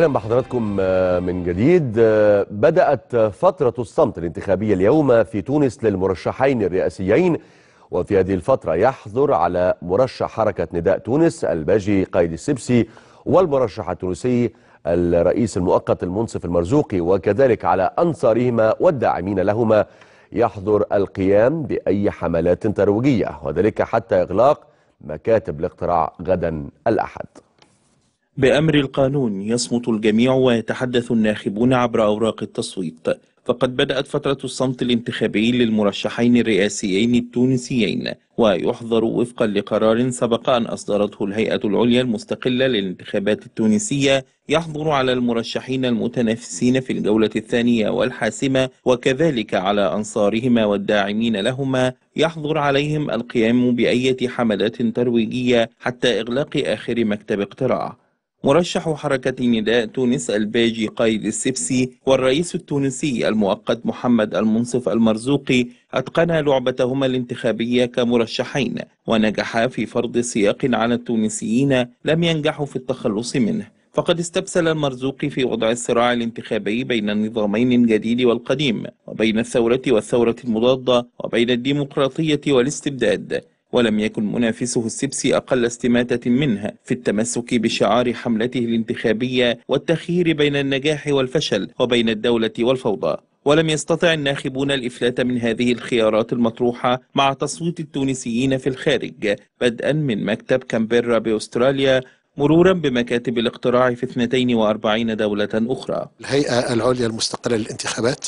أهلا بحضراتكم من جديد. بدأت فترة الصمت الانتخابية اليوم في تونس للمرشحين الرئاسيين وفي هذه الفترة يحظر على مرشح حركة نداء تونس الباجي قايد السبسي والمرشح التونسي الرئيس المؤقت المنصف المرزوقي وكذلك على أنصارهما والداعمين لهما يحظر القيام بأي حملات ترويجية وذلك حتى إغلاق مكاتب الاقتراع غدا الأحد. بأمر القانون يصمت الجميع ويتحدث الناخبون عبر أوراق التصويت. فقد بدأت فترة الصمت الانتخابي للمرشحين الرئاسيين التونسيين ويحظر وفقا لقرار سبق أن أصدرته الهيئة العليا المستقلة للانتخابات التونسية يحظر على المرشحين المتنافسين في الجولة الثانية والحاسمة وكذلك على أنصارهما والداعمين لهما يحظر عليهم القيام بأية حملات ترويجية حتى إغلاق آخر مكتب اقتراع. مرشح حركة نداء تونس الباجي قايد السبسي والرئيس التونسي المؤقت محمد المنصف المرزوقي أتقنا لعبتهما الانتخابية كمرشحين ونجحا في فرض سياق على التونسيين لم ينجحوا في التخلص منه. فقد استبسل المرزوقي في وضع الصراع الانتخابي بين النظامين الجديد والقديم وبين الثورة والثورة المضادة وبين الديمقراطية والاستبداد. ولم يكن منافسه السبسي أقل استماتة منه في التمسك بشعار حملته الانتخابية والتخيير بين النجاح والفشل وبين الدولة والفوضى. ولم يستطع الناخبون الإفلات من هذه الخيارات المطروحة مع تصويت التونسيين في الخارج بدءا من مكتب كامبيرا بأستراليا مرورا بمكاتب الاقتراع في 42 دولة أخرى. الهيئة العليا المستقلة للانتخابات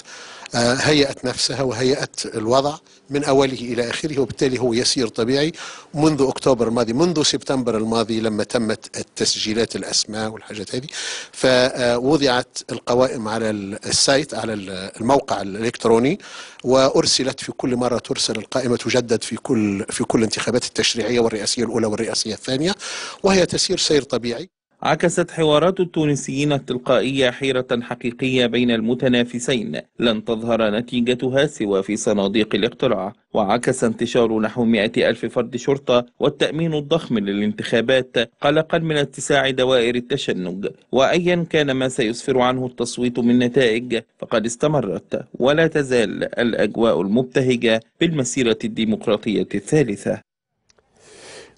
هيأت نفسها وهيأت الوضع من أوله إلى آخره وبالتالي هو يسير طبيعي. منذ أكتوبر الماضي منذ سبتمبر الماضي لما تمت التسجيلات الأسماء والحاجات هذه فوضعت القوائم على ال site على الموقع الإلكتروني وأرسلت في كل مرة ترسل القائمة تجدد في كل في كل الانتخابات التشريعية والرئاسية الأولى والرئاسية الثانية وهي تسير سير طبيعي. عكست حوارات التونسيين التلقائية حيرة حقيقية بين المتنافسين. لن تظهر نتيجتها سوى في صناديق الاقتراع. وعكس انتشار نحو مئة ألف فرد شرطة والتأمين الضخم للانتخابات قلقا من اتساع دوائر التشنج. وأيا كان ما سيسفر عنه التصويت من نتائج فقد استمرت ولا تزال الأجواء المبتهجة بالمسيرة الديمقراطية الثالثة.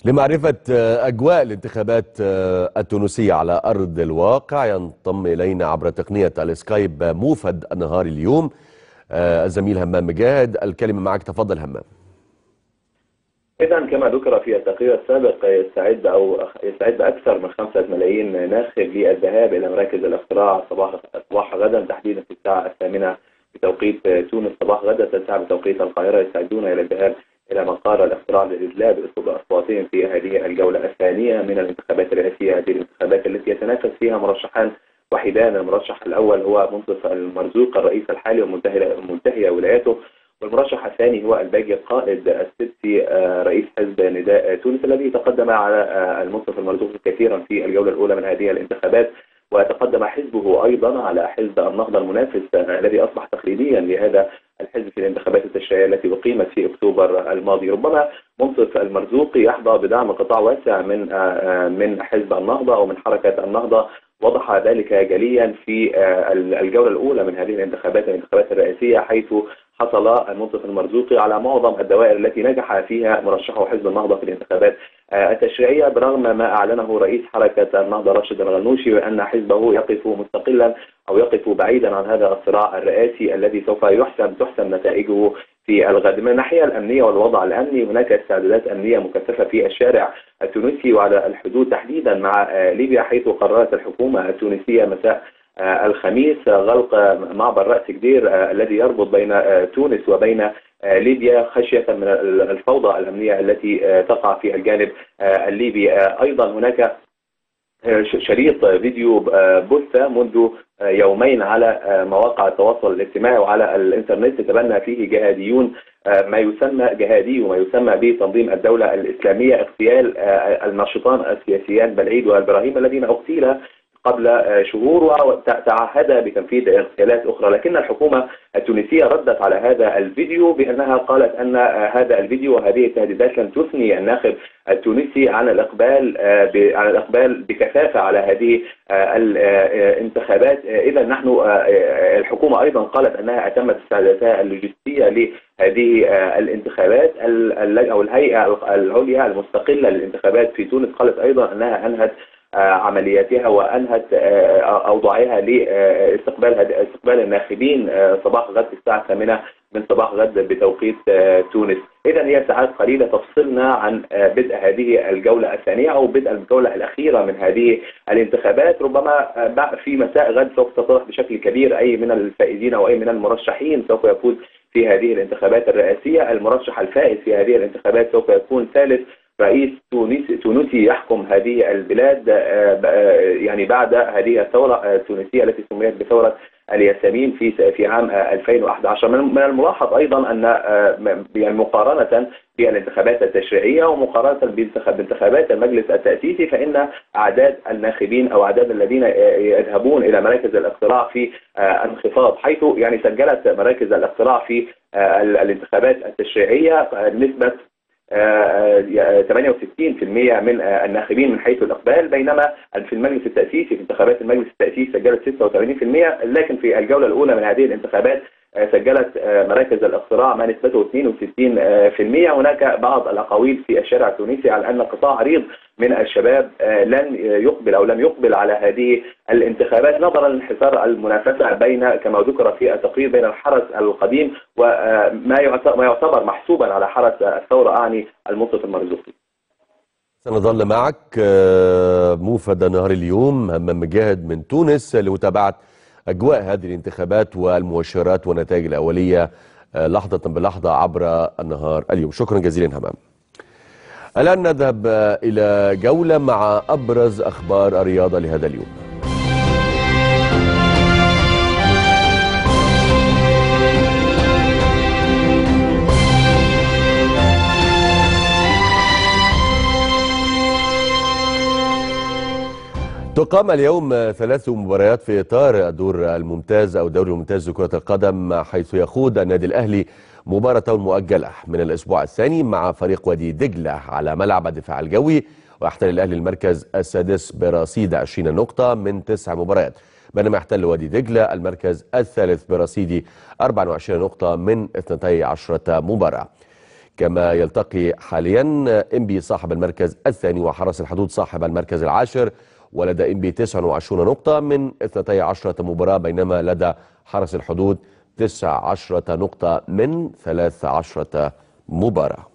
لمعرفة أجواء الانتخابات التونسية على أرض الواقع. ينضم إلينا عبر تقنية السكايب موفد النهار اليوم الزميل همام مجاهد. الكلمة معك. تفضل همام. إذا كما ذكر في التقرير السابق يستعد أو يستعد أكثر من خمسة ملايين ناخب للذهاب إلى مراكز الاقتراع صباح صباح غدا تحديدا في الساعة الثامنة بتوقيت تونس. صباح غدا التاسعة بتوقيت القاهرة. يستعدون إلى الذهاب إلى مقر الاقتراع للإدلاء بأصواتهم في هذه الجولة الثانية من الانتخابات الرئاسية هذه الانتخابات التي يتنافس فيها مرشحان وحيدان. المرشح الأول هو منصف المرزوق الرئيس الحالي ومنتهي ولايته. والمرشح الثاني هو الباجي قائد السبسي رئيس حزب نداء تونس الذي تقدم على المنصف المرزوق كثيرا في الجولة الأولى من هذه الانتخابات. وتقدم حزبه أيضا على حزب النهضة المنافس الذي أصبح تقليديا لهذا الحزب في الانتخابات التشريعية التي أقيمت في أكتوبر الماضي. ربما منصف المرزوقي يحظى بدعم قطاع واسع من من حزب النهضة أو من حركة النهضة. وضح ذلك جليا في الجولة الأولى من هذه الانتخابات الانتخابات الرئاسية حيث حصل المنصف المرزوقي على معظم الدوائر التي نجح فيها مرشحه حزب النهضة في الانتخابات التشريعية برغم ما أعلنه رئيس حركة النهضة راشد الغنوشي بأن حزبه يقف مستقلا أو يقف بعيدا عن هذا الصراع الرئاسي الذي سوف يحسم تحسم نتائجه في الغد. من الناحية الأمنية والوضع الأمني هناك استعدادات أمنية مكثفة في الشارع التونسي وعلى الحدود تحديدا مع ليبيا حيث قررت الحكومة التونسية مساء الخميس غلق معبر رأس كدير الذي يربط بين تونس وبين ليبيا خشية من الفوضى الأمنية التي تقع في الجانب الليبي. أيضا هناك شريط فيديو بث منذ يومين على مواقع التواصل الاجتماعي وعلى الإنترنت. تبنى فيه جهاديون ما يسمى جهادي وما يسمى بتنظيم الدولة الإسلامية اغتيال الناشطان السياسيان بلعيد وإبراهيم الذين اغتيل قبل آه، شهور وتعهد بتنفيذ اغتيالات أخرى. لكن الحكومة التونسية ردت على هذا الفيديو بأنها قالت أن آه، هذا الفيديو وهذه التهديدات لم تثني الناخب التونسي عن الإقبال آه، على الإقبال بكثافة على هذه الانتخابات إذا نحن الحكومة أيضا قالت أنها اتمت استعداداتها اللوجستية لهذه الانتخابات. ال- ال- أو الهيئة العليا المستقلة للانتخابات في تونس قالت أيضا أنها أنهت آه، عملياتها وأنهت آه، أوضاعها لاستقبال استقبال الناخبين آه، صباح غد الساعة الثامنة من صباح غد بتوقيت آه، تونس. إذا هي ساعات قليلة تفصلنا عن آه، بدء هذه الجولة الثانية أو بدء الجولة الأخيرة من هذه الانتخابات. ربما آه، في مساء غد سوف تتضح بشكل كبير أي من الفائزين أو أي من المرشحين سوف يفوز في هذه الانتخابات الرئاسية. المرشح الفائز في هذه الانتخابات سوف يكون ثالث رئيس تونسي تونسي يحكم هذه البلاد آه، آه، يعني بعد هذه الثورة آه، التونسية التي سميت بثورة الياسمين في في عام آه، 2011 من الملاحظ أيضا أن يعني مقارنة بالانتخابات التشريعية ومقارنة بانتخاب- بانتخابات المجلس التأسيسي فإن أعداد الناخبين أو أعداد الذين يذهبون إلى مراكز الاقتراع في انخفاض حيث يعني سجلت مراكز الاقتراع في ال- الانتخابات التشريعية نسبة 68% من آه، الناخبين من حيث الإقبال بينما في المجلس التأسيسي في انتخابات المجلس التأسيسي سجلت 86% لكن في الجولة الأولى من هذه الانتخابات آه، سجلت آه، مراكز الاقتراع ما نسبته 62% هناك بعض الاقاويل في الشارع التونسي على أن قطاع عريض من الشباب آه، لن يقبل أو لم يقبل على هذه الانتخابات نظرا لانحسار المنافسة بين كما ذكر في التقرير بين الحرس القديم وما يعت- ما يعتبر محسوبا على حرس الثورة أعني المنصف المرزوقي. سنظل معك آه، موفد نهار اليوم همام مجاهد من تونس لمتابعة أجواء هذه الانتخابات والمؤشرات والنتائج الأولية آه، لحظة بلحظة عبر النهار اليوم. شكرا جزيلا همام. الآن نذهب آه، إلى جولة مع أبرز أخبار الرياضة لهذا اليوم. تقام اليوم ثلاث مباريات في إطار الدور الممتاز أو الدوري الممتاز لكرة القدم حيث يخوض النادي الأهلي مباراة مؤجلة من الأسبوع الثاني مع فريق وادي دجلة على ملعب الدفاع الجوي ويحتل الأهلي المركز السادس برصيد 20 نقطة من تسع مباريات. بينما يحتل وادي دجلة المركز الثالث برصيد 24 نقطة من 12 مباراة. كما يلتقي حاليا انبي صاحب المركز الثاني وحرس الحدود صاحب المركز العاشر ولدى انبي 29 نقطة من 12 مباراة بينما لدى حرس الحدود 19 نقطة من 13 مباراة.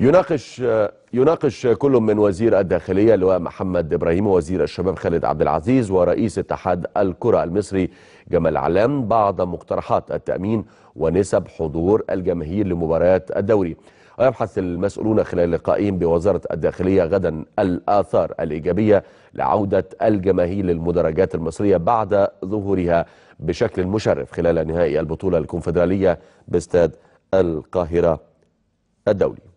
يناقش يناقش كل من وزير الداخلية اللواء محمد إبراهيم ووزير الشباب خالد عبد العزيز ورئيس اتحاد الكرة المصري جمال علام بعض مقترحات التأمين ونسب حضور الجماهير لمباريات الدوري. ويبحث المسؤولون خلال لقائهم بوزارة الداخلية غدا الآثار الإيجابية لعودة الجماهير للمدرجات المصرية بعد ظهورها بشكل مشرف خلال نهائي البطولة الكونفدرالية باستاد القاهرة الدولي.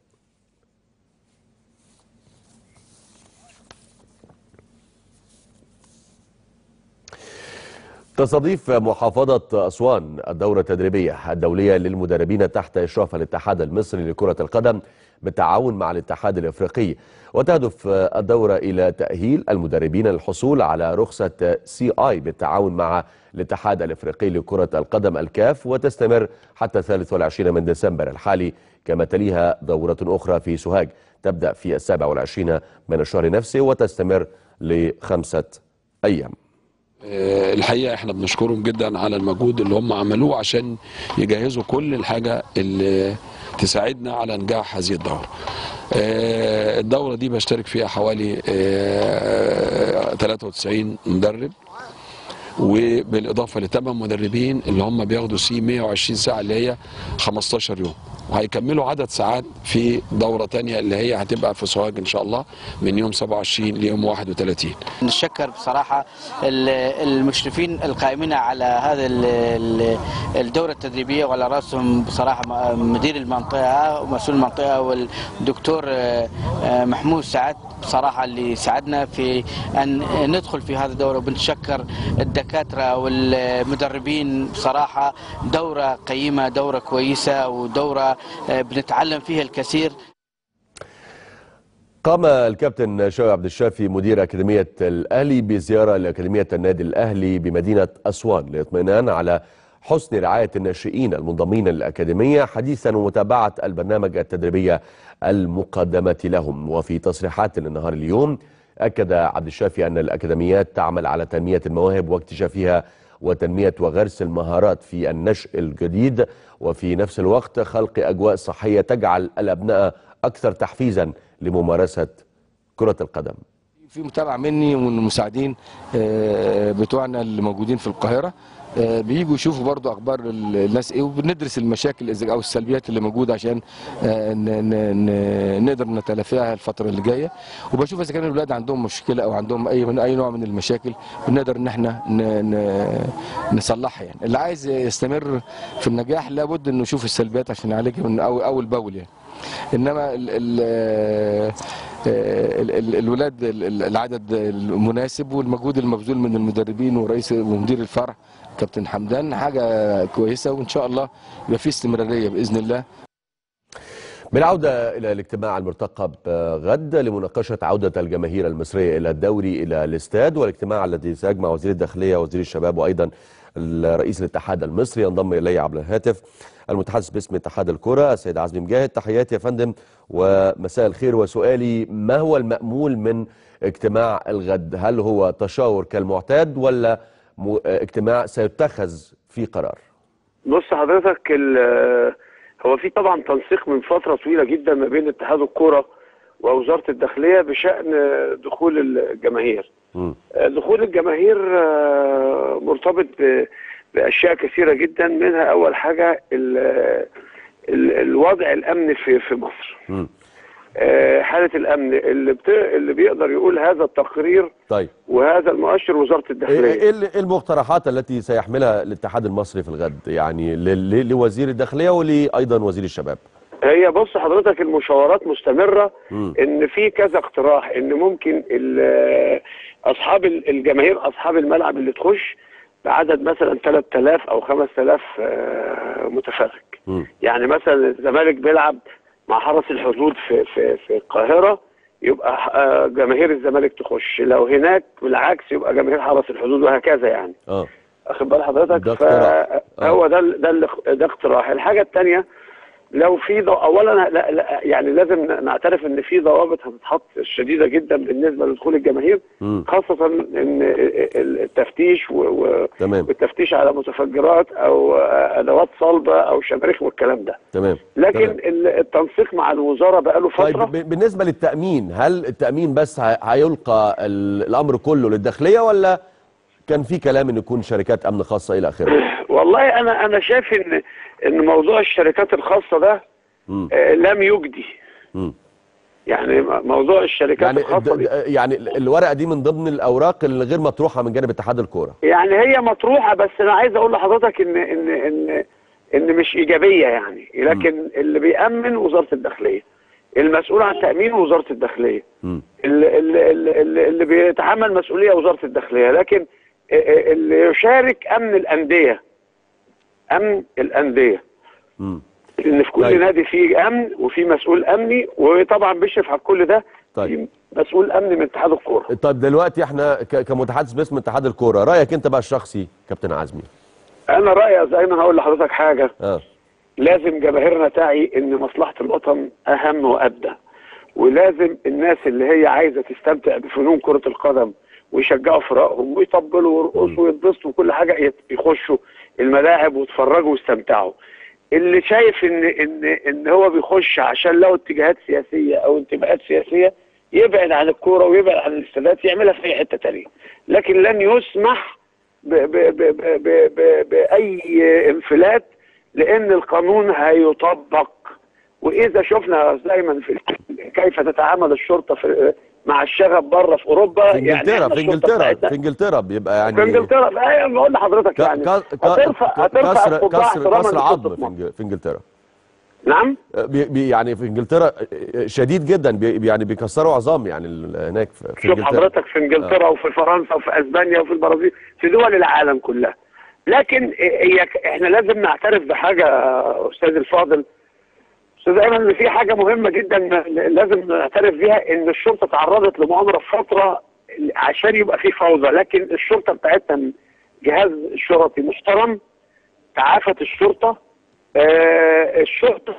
تستضيف محافظة أسوان الدورة التدريبية الدولية للمدربين تحت إشراف الاتحاد المصري لكرة القدم بالتعاون مع الاتحاد الإفريقي. وتهدف الدورة إلى تأهيل المدربين للحصول على رخصة سي آي بالتعاون مع الاتحاد الإفريقي لكرة القدم الكاف وتستمر حتى 23 من ديسمبر الحالي كما تليها دورة أخرى في سوهاج. تبدأ في السابع والعشرين من الشهر نفسه وتستمر لخمسة أيام. الحقيقة إحنا بنشكرهم جدا على المجهود اللي هم عملوه عشان يجهزوا كل الحاجة اللي تساعدنا على نجاح هذه الدورة. آه، الدورة دي بشترك فيها حوالي آه، 93 مدرب وبالإضافة لثمان مدربين اللي هم بياخدوا سي 120 ساعة اللي هي 15 يوم وهيكملوا عدد ساعات في دورة تانية اللي هي هتبقى في سوهاج إن شاء الله من يوم 27 ليوم 31 نشكر بصراحة ال- المشرفين القائمين على هذا ال- ال- الدورة التدريبية وعلى رأسهم بصراحة م- مدير المنطقة ومسؤول المنطقة والدكتور آه، آه، محمود سعد. بصراحة اللي ساعدنا في أن ندخل في هذه الدورة وبنتشكر الدكاترة والمدربين. بصراحة دورة قيمة دورة كويسة ودورة آه، بنتعلم فيها الكثير. قام الكابتن شوقي عبد الشافي مدير أكاديمية الأهلي بزيارة لأكاديمية النادي الأهلي بمدينة أسوان للاطمئنان على حسن رعاية الناشئين المنضمين للأكاديمية حديثا ومتابعة البرنامج التدريبية المقدمة لهم. وفي تصريحات للنهار اليوم أكد عبد الشافي أن الأكاديميات تعمل على تنمية المواهب واكتشافها وتنمية وغرس المهارات في النشء الجديد وفي نفس الوقت خلق أجواء صحية تجعل الأبناء أكثر تحفيزا لممارسة كرة القدم. في متابعة مني ومن المساعدين آه، بتوعنا اللي موجودين في القاهرة. آه، بييجوا يشوفوا برضو أخبار ال- الناس إيه وبندرس المشاكل أو السلبيات اللي موجودة عشان آه، نقدر نتلافاها الفترة اللي جاية. وبشوف إذا كان الولاد عندهم مشكلة أو عندهم أي من أي نوع من المشاكل بنقدر إن إحنا نصلحها يعني. اللي عايز يستمر في النجاح لابد إنه يشوف السلبيات عشان يعالجها من أول بأول يعني. إنما ال الولاد ال- ال- العدد المناسب والمجهود المبذول من المدربين ورئيس ومدير الفرع كابتن حمدان. حاجة كويسة وإن شاء الله يبقى في استمرارية بإذن الله. بالعودة إلى الاجتماع المرتقب غد لمناقشة عودة الجماهير المصرية إلى الدوري إلى الاستاد والاجتماع الذي سيجمع وزير الداخلية ووزير الشباب وأيضا رئيس الاتحاد المصري ينضم إلي عبر الهاتف المتحدث باسم اتحاد الكرة السيد عزمي مجاهد. تحياتي يا فندم ومساء الخير. وسؤالي ما هو المأمول من اجتماع الغد؟ هل هو تشاور كالمعتاد ولا اجتماع سيتخذ فيه قرار؟ بص حضرتك هو في طبعا تنسيق من فترة طويلة جدا ما بين اتحاد الكوره ووزارة الداخلية بشأن دخول الجماهير. مم. دخول الجماهير آه، مرتبط بأشياء كثيرة جدا منها أول حاجة ال- ال- الوضع الأمني في في مصر. آه، حالة الأمن اللي بت... اللي بيقدر يقول هذا التقرير طيب وهذا المؤشر وزارة إيه الداخلية. إيه ال- إيه المقترحات التي سيحملها الاتحاد المصري في الغد يعني ل- لوزير الداخلية ولايضا وزير الشباب هي بص حضرتك المشاورات مستمرة مم. إن في كذا اقتراح إن ممكن ال- أصحاب ال- الجماهير أصحاب الملعب اللي تخش بعدد مثلا 3000 أو 5000 آه، متفرج. يعني مثلا الزمالك بيلعب مع حرس الحدود في في في القاهرة يبقى آه، جماهير الزمالك تخش لو هناك بالعكس يبقى جماهير حرس الحدود وهكذا يعني آه واخد بال حضرتك اقتراح. آه. هو ده ده ده اقتراح الحاجة الثانية لو في ض... اولا لا لا يعني لازم نعترف إن في ضوابط هتتحط شديدة جدا بالنسبة لدخول الجماهير مم. خاصة إن ال- ال- التفتيش و... و... تمام. والتفتيش على متفجرات أو أدوات صلبة أو شماريخ والكلام ده. تمام. لكن تمام. ال- التنسيق مع الوزارة بقاله طيب فترة. ب- بالنسبة للتأمين هل التأمين بس هيلقى ال- الأمر كله للداخلية ولا كان في كلام إن يكون شركات أمن خاصة إلى آخره؟ والله أنا أنا شايف إن إن موضوع الشركات الخاصة ده. آه، لم يجدي. يعني م- موضوع الشركات يعني الخاصة يعني ال- الورقة دي من ضمن الأوراق اللي غير مطروحة من جانب اتحاد الكورة يعني هي مطروحة بس أنا عايز أقول لحضرتك إن إن إن إن مش إيجابية يعني لكن اللي بيأمن وزارة الداخلية المسؤول عن تأمين وزارة الداخلية. اللي, اللي, اللي, اللي بيتحمل مسؤولية وزارة الداخلية لكن اللي يشارك أمن الأندية أمن الانديه مم. إن في كل طيب. نادي فيه أمن وفي مسؤول أمني وطبعا بيشرف على كل ده طيب. في مسؤول أمني من اتحاد الكورة. طيب دلوقتي إحنا كمتحدث باسم اتحاد الكورة رأيك أنت بقى الشخصي كابتن عزمي؟ أنا رأيي زي ما هقول لحضرتك حاجة. آه. لازم جماهيرنا تعي إن مصلحة الوطن أهم وأبدى. ولازم الناس اللي هي عايزة تستمتع بفنون كرة القدم ويشجعوا فرقهم ويطبلوا ويرقصوا ويتبسطوا وكل حاجة يخشوا. الملاعب ويتفرجوا ويستمتعوا اللي شايف ان ان إن هو بيخش عشان له اتجاهات سياسية أو انتماءات سياسية يبعد عن الكورة ويبعد عن الاستادات يعملها في أي حتة تانية. لكن لن يسمح بأي انفلات لأن القانون هيطبق. وإذا شفنا دايما في كيف تتعامل الشرطة في مع الشغب بره في أوروبا في انجلترا إحنا في إنجلترا في إنجلترا بيبقى يعني في إنجلترا أيوه بقول لحضرتك ك- يعني. هترفع هترفع كسر القبعة كسر عظم في إنجلترا. نعم؟ بي بي يعني في إنجلترا شديد جدا بي يعني بيكسروا عظام يعني هناك في شوف إنجلترا. حضرتك في إنجلترا وفي فرنسا وفي أسبانيا وفي البرازيل في دول العالم كلها. لكن إحنا لازم نعترف بحاجة أستاذ الفاضل. أستاذ ايمن إن في حاجة مهمة جدا لازم نعترف بيها إن الشرطة تعرضت لمؤامرة في فترة عشان يبقى في فوضى. لكن الشرطة بتاعتنا جهاز شرطي محترم تعافت الشرطة. آه الشرطة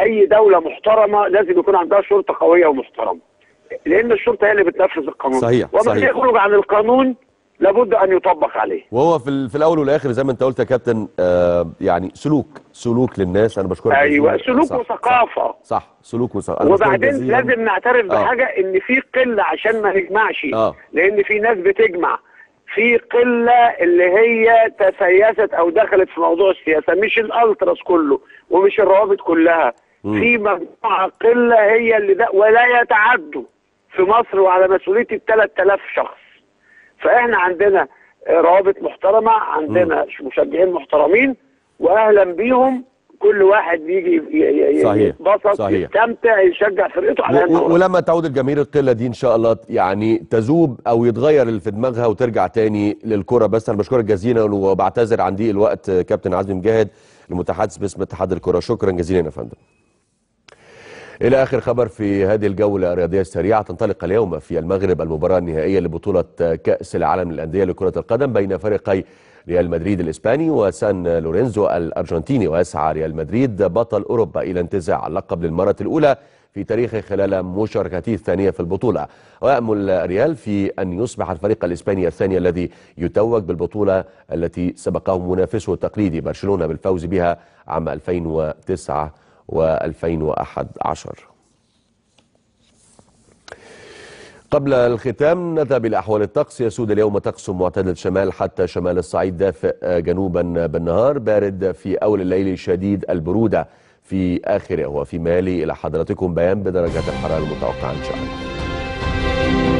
أي دولة محترمة لازم يكون عندها شرطة قوية ومحترمة لأن الشرطة هي اللي بتنفذ القانون. صحيح، ومن صحيح. يخرج عن القانون لابد أن يطبق عليه وهو في ال- في الأول والآخر زي ما أنت قلت يا كابتن آه يعني سلوك سلوك للناس أنا بشكرك أيوه. سلوك صح، وثقافة صح, صح سلوك وثقافه وبعدين. لازم نعترف آه. بحاجة إن في قلة عشان ما نجمعش آه. لأن في ناس بتجمع في قلة اللي هي تسيست أو دخلت في موضوع السياسة مش الألتراس كله ومش الروابط كلها مم. في مجموعة قلة هي اللي ده ولا يتعدوا في مصر وعلى مسؤولية ال 3000 شخص فاحنا عندنا روابط محترمة عندنا مشجعين محترمين واهلا بيهم كل واحد بيجي يتبسط. يستمتع يشجع فرقته على و- ولما تعود الجماهير القلة دي إن شاء الله يعني تذوب أو يتغير اللي في دماغها وترجع تاني للكرة. بس أنا بشكرك جزيلا وبعتذر عن ضيق الوقت كابتن عزمي مجاهد المتحدث باسم اتحاد الكرة. شكرا جزيلا يا فندم. إلى آخر خبر في هذه الجولة الرياضية السريعة تنطلق اليوم في المغرب المباراة النهائية لبطولة كأس العالم للأندية لكرة القدم بين فريقي ريال مدريد الإسباني وسان لورينزو الأرجنتيني ويسعى ريال مدريد بطل أوروبا إلى انتزاع اللقب للمرة الأولى في تاريخه خلال مشاركته الثانية في البطولة. ويأمل ريال في أن يصبح الفريق الإسباني الثاني الذي يتوج بالبطولة التي سبقه منافسه التقليدي برشلونة بالفوز بها عام 2009 و2011 قبل الختام نذهب إلى أحوال الطقس. يسود اليوم طقس معتدل شمال حتى شمال الصعيد دافئ جنوبا بالنهار بارد في أول الليل شديد البرودة في آخره. وفي مالي إلى حضراتكم بيان بدرجات الحرارة المتوقعة إن شاء الله.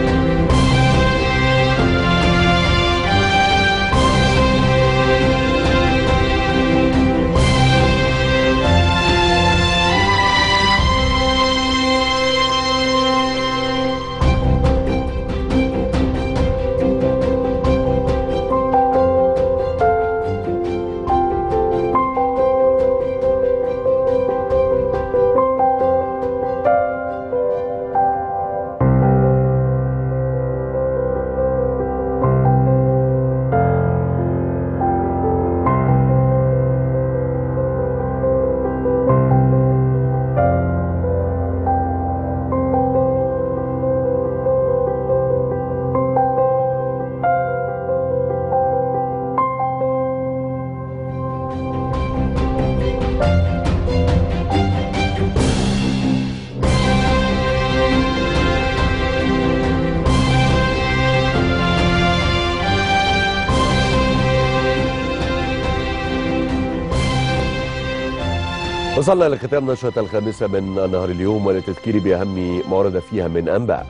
وصلنا لختام نشرة الخامسة من نهار اليوم وللتذكير بأهم ما ورد فيها من أنباء.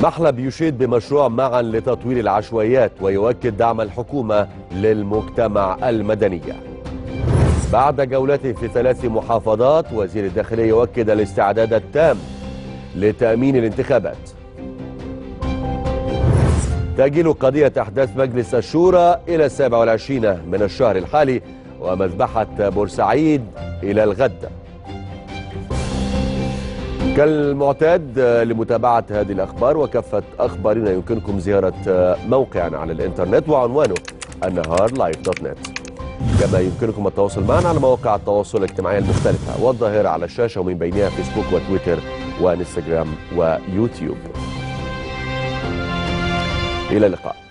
محلب يشيد بمشروع معا لتطوير العشوائيات ويؤكد دعم الحكومة للمجتمع المدني. بعد جولته في ثلاث محافظات وزير الداخلية يؤكد الاستعداد التام لتأمين الانتخابات. تأجيل قضية أحداث مجلس الشورى إلى السابع والعشرين من الشهر الحالي. ومذبحة بورسعيد إلى الغد كالمعتاد لمتابعة هذه الأخبار وكافة أخبارنا يمكنكم زيارة موقعنا على الإنترنت وعنوانه النهار لايف دوت نت كما يمكنكم التواصل معنا على مواقع التواصل الاجتماعي المختلفة والظاهرة على الشاشة ومن بينها فيسبوك وتويتر وإنستغرام ويوتيوب. إلى اللقاء.